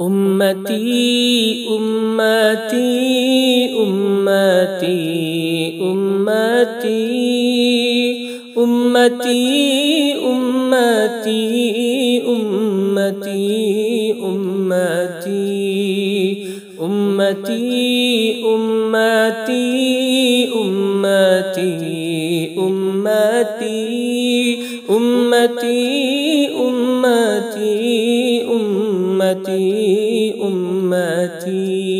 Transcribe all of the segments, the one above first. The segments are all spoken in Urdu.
أمتي أمتي أمتي أمتي أمتي أمتي أمتي أمتي أمتي أمتي أمتي أمتي أمتي امتی۔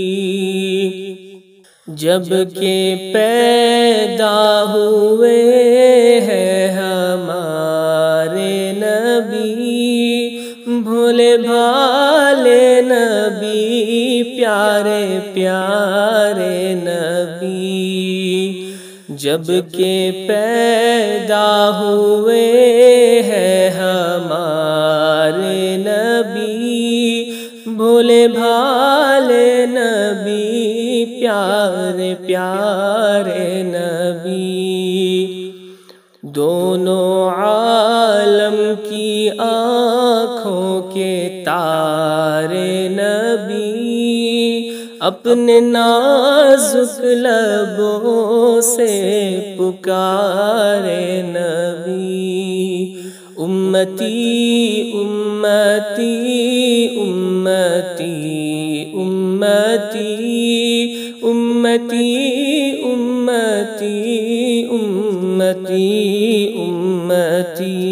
جبکہ پیدا ہوئے ہیں ہمارے نبی بھولے بھالے نبی پیارے پیارے نبی۔ جبکہ پیدا ہوئے ہیں ہمارے بھولے بھالے نبی، پیارے پیارے نبی۔ دونوں عالم کی آنکھوں کے تارے نبی۔ اپنے نازک لبوں سے پکارے نبی۔ امتی امتی امتی امتی امتی امتی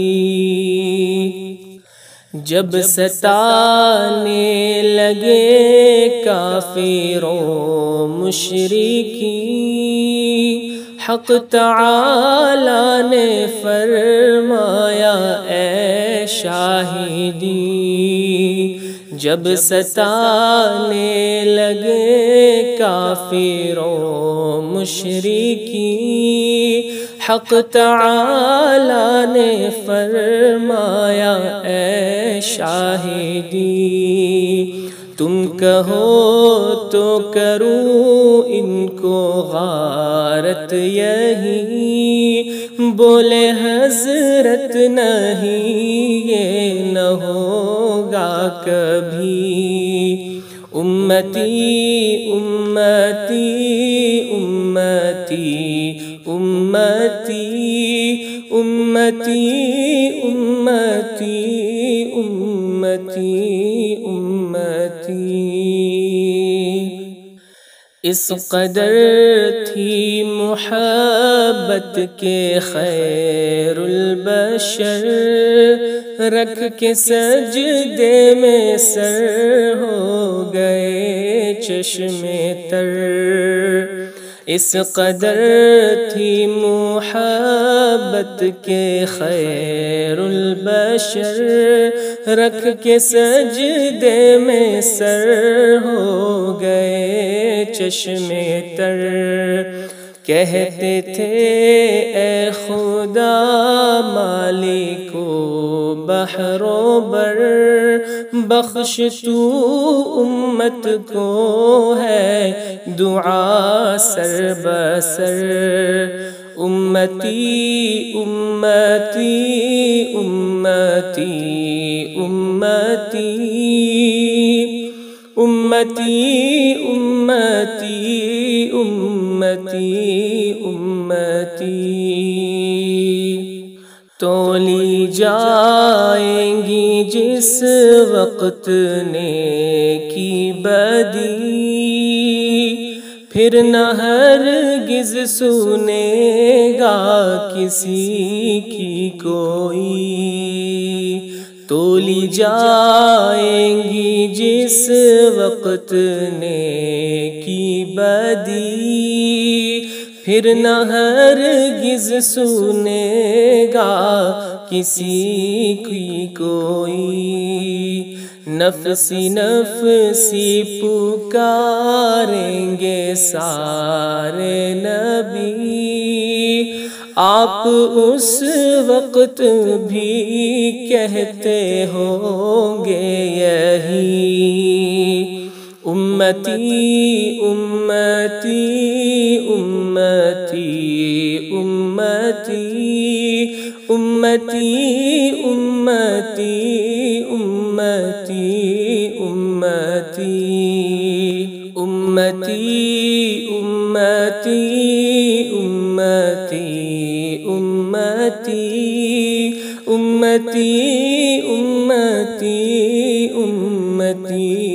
جب ستانے لگے کافروں مشرکی حق تعالی نے فرمایا، اے شاہدی جب ستانے لگے کافروں مشرکی حق تعالی نے فرمایا اے شاہدی تم کہو تو کروں ان کو غارت یہی۔ بولے حضرت نہیں یہ نہ ہوگا کبھی امتی امتی امتی امتی امتی امتی امتی امتی اس قدر تھی محبت کے خیر البشر رکھ کے سجدے میں سر ہو گئے چشمے تر۔ اس قدر تھی محبت کے خیر البشر۔ رکھ کے سجدے میں سر ہو گئے چشمے تر۔ کہتے تھے، اے خدا کو بحرو بر بخش تو امت کو ہے دعا سر بسر۔ امتی امتی امتی امتی۔ امتی امتی امتی امتی۔ تولی جائیں گی جس وقت نے کی بدی۔ پھر نہ ہرگز سنے گا کسی کی کوئی۔ تولی جائیں گی جس وقت نے کی بدی۔ پھر نہ ہرگز سنے گا کسی کی کوئی۔ نفسی نفسی پکاریں گے سارے نبی۔ آپ اس وقت بھی کہتے ہوں گے یہی۔ امتی امتی۔ امتی امتی امتی امتی أمتي أمتي أمتي أمتي أمتي أمتي أمتي أمتي أمتي